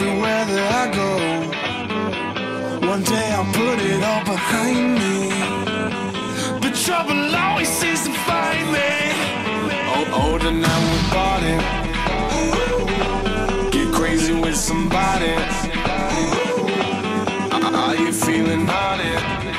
everywhere that I go. One day I'll put it all behind me. But trouble always seems to find me. Oh, older now we bought it. Get crazy with somebody. Are you feeling haunted?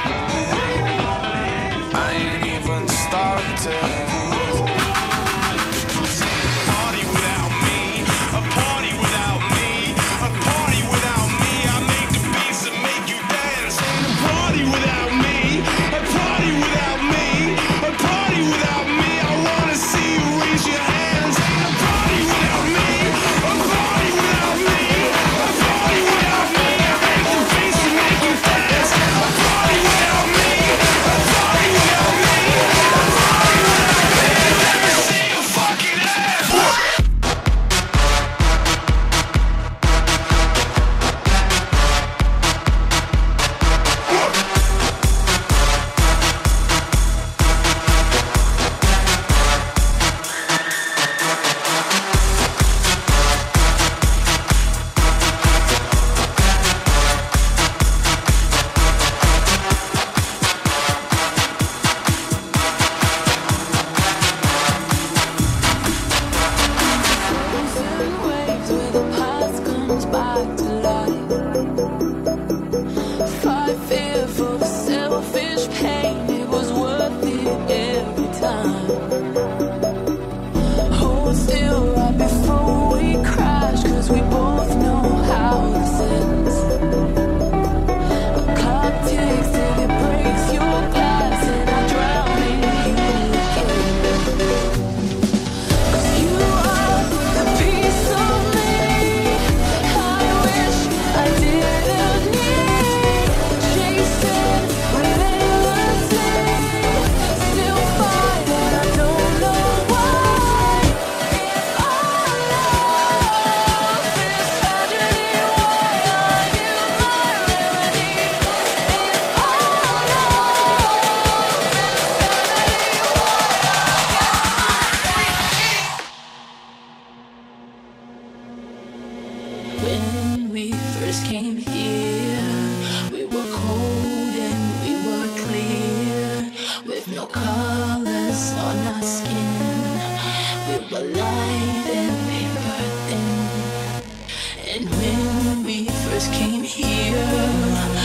We were cold and we were clear. With no colors on our skin. We were light and we were thin. And when we first came here.